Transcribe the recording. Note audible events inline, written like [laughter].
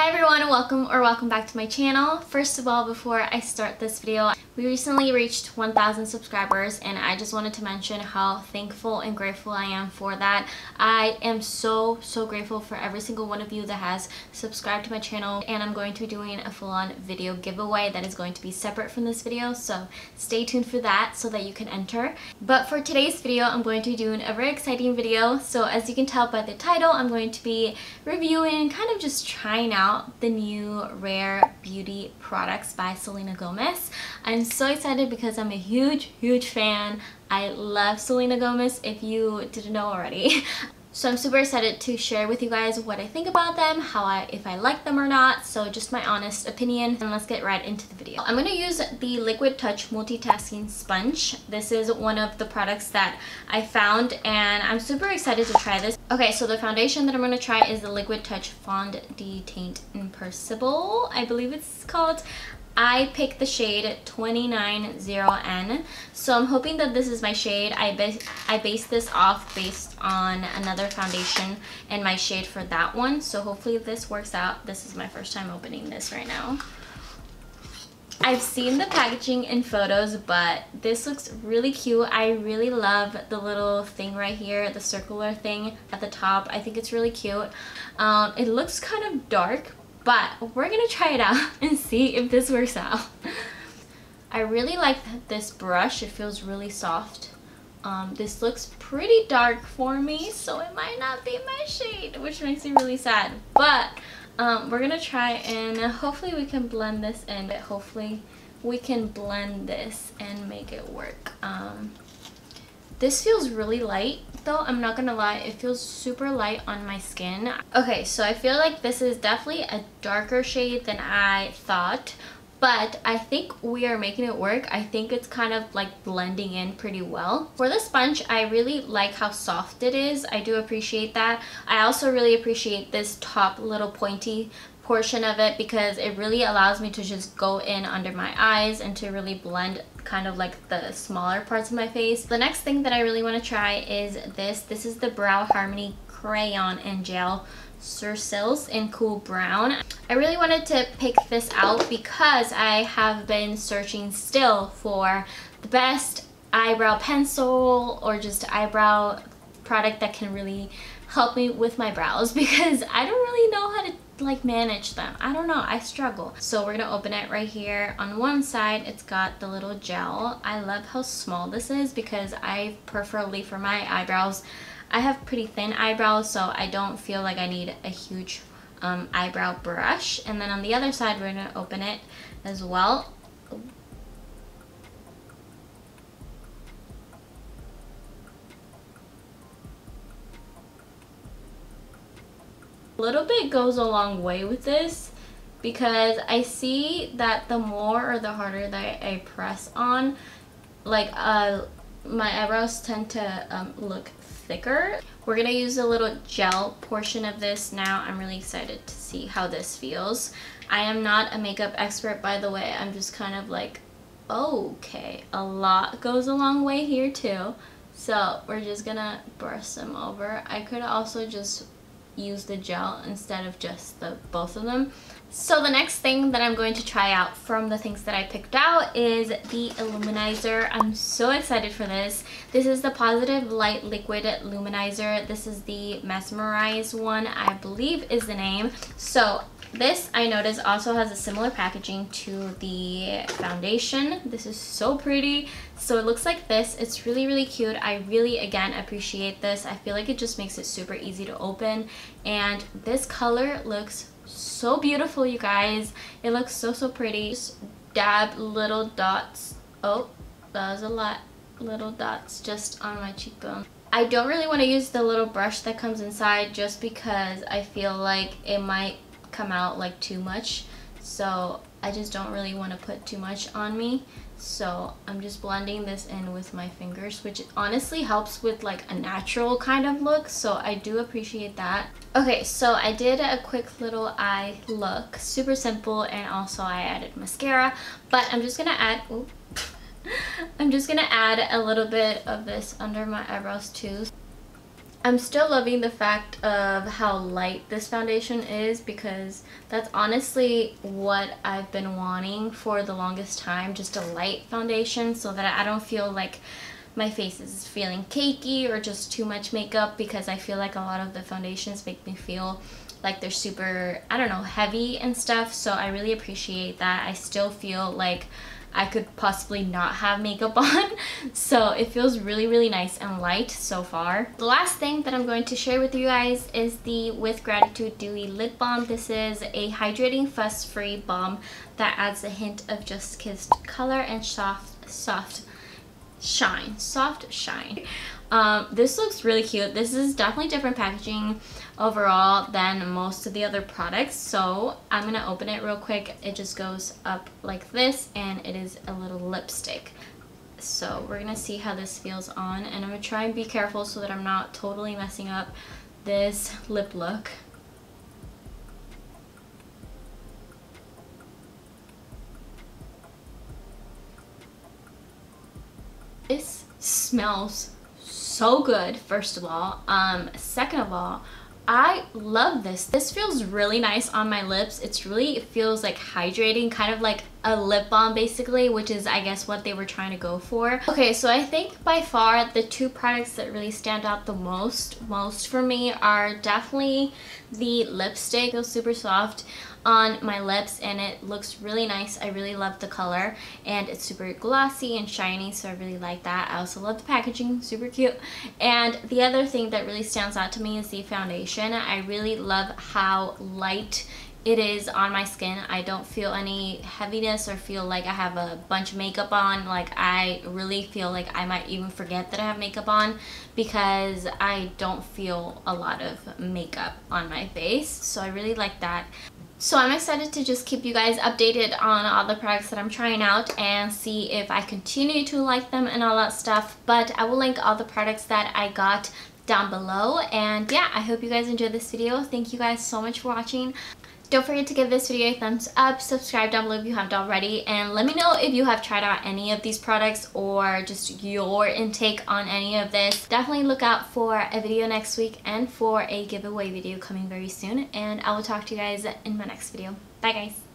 Hi everyone, welcome or welcome back to my channel. First of all, before I start this video, we recently reached 1,000 subscribers and I just wanted to mention how thankful and grateful I am for that. I am so, so grateful for every single one of you that has subscribed to my channel and I'm going to be doing a full-on video giveaway that is going to be separate from this video, so stay tuned for that so that you can enter. But for today's video, I'm going to be doing a very exciting video. So as you can tell by the title, I'm going to be reviewing, kind of just trying out the new Rare Beauty products by Selena Gomez. I'm so excited because I'm a huge, huge fan. I love Selena Gomez if you didn't know already. [laughs] So I'm super excited to share with you guys what I think about them, how I if I like them or not, so just my honest opinion and let's get right into the video. I'm going to use the Liquid Touch Multitasking Sponge. This is one of the products that I found and I'm super excited to try this. Okay, so the foundation that I'm going to try is the Liquid Touch Fond de Teint Imperceptible, I believe it's called. I picked the shade 290N. So I'm hoping that this is my shade. I, ba I based this off based on another foundation and my shade for that one. So hopefully this works out. This is my first time opening this right now. I've seen the packaging in photos, but this looks really cute. I really love the little thing right here, the circular thing at the top. I think it's really cute. Um, it looks kind of dark, but we're gonna try it out [laughs] and see if this works out. I really like this brush. It feels really soft. Um, this looks pretty dark for me, so it might not be my shade, which makes me really sad. But um, we're gonna try and hopefully we can blend this in. Hopefully we can blend this and make it work. Um, this feels really light though, I'm not gonna lie, it feels super light on my skin. Okay, so I feel like this is definitely a darker shade than I thought, but I think we are making it work. I think it's kind of like blending in pretty well. For the sponge, I really like how soft it is. I do appreciate that. I also really appreciate this top little pointy portion of it because it really allows me to just go in under my eyes and to really blend kind of like the smaller parts of my face. The next thing that I really want to try is this. This is the Brow Harmony Crayon and Gel Sourcils in Cool Brown. I really wanted to pick this out because I have been searching still for the best eyebrow pencil or just eyebrow product that can really help me with my brows [laughs] because I don't really know how to like manage them. I don't know, I struggle. So we're gonna open it right here. On one side, it's got the little gel. I love how small this is because I preferably for my eyebrows, I have pretty thin eyebrows so I don't feel like I need a huge um, eyebrow brush. And then on the other side, we're gonna open it as well. Little bit goes a long way with this because I see that the more or the harder that I press on, like uh, my eyebrows tend to um, look thicker. We're going to use a little gel portion of this now. I'm really excited to see how this feels. I am not a makeup expert by the way. I'm just kind of like, okay, a lot goes a long way here too. So we're just going to brush them over. I could also just use the gel instead of just the both of them. So the next thing that I'm going to try out from the things that I picked out is the Illuminizer. I'm so excited for this. This is the Positive Light Liquid Luminizer. This is the Mesmerize one, I believe is the name. So this I noticed also has a similar packaging to the foundation. This is so pretty. So it looks like this. It's really, really cute. I really, again, appreciate this. I feel like it just makes it super easy to open. And this color looks so beautiful, you guys. It looks so, so pretty. Just dab little dots. Oh, that was a lot. Little dots just on my cheekbone. I don't really want to use the little brush that comes inside just because I feel like it might come out like too much so I just don't really want to put too much on me so I'm just blending this in with my fingers which honestly helps with like a natural kind of look so I do appreciate that. Okay so I did a quick little eye look super simple and also I added mascara but I'm just gonna add [laughs] I'm just gonna add a little bit of this under my eyebrows too I'm still loving the fact of how light this foundation is because that's honestly what I've been wanting for the longest time, just a light foundation so that I don't feel like my face is feeling cakey or just too much makeup because I feel like a lot of the foundations make me feel like they're super, I don't know, heavy and stuff. So I really appreciate that. I still feel like I could possibly not have makeup [laughs] on. So it feels really, really nice and light so far. The last thing that I'm going to share with you guys is the With Gratitude Dewy Lip Balm. This is a hydrating fuss-free balm that adds a hint of Just Kissed color and soft, soft shine. Soft shine. Um, this looks really cute. This is definitely different packaging overall than most of the other products. So I'm to open it real quick. It just goes up like this and it is a little lipstick. So we're to see how this feels on and I'm to try and be careful so that I'm not totally messing up this lip look. This smells so good, first of all. Um, second of all, I love this. This feels really nice on my lips. It's really, it feels like hydrating, kind of like a lip balm basically, which is I guess what they were trying to go for. Okay, so I think by far the two products that really stand out the most, most for me are definitely the lipstick. It feels super soft on my lips and it looks really nice. I really love the color and it's super glossy and shiny so I really like that. I also love the packaging, super cute. And the other thing that really stands out to me is the foundation. I really love how light it is on my skin. I don't feel any heaviness or feel like I have a bunch of makeup on. Like I really feel like I might even forget that I have makeup on because I don't feel a lot of makeup on my face. So I really like that. So I'm excited to just keep you guys updated on all the products that I'm trying out and see if I continue to like them and all that stuff. But I will link all the products that I got down below. And yeah, I hope you guys enjoyed this video. Thank you guys so much for watching. Don't forget to give this video a thumbs up, subscribe down below if you haven't already, and let me know if you have tried out any of these products or just your intake on any of this. Definitely look out for a video next week and for a giveaway video coming very soon, and I will talk to you guys in my next video. Bye guys!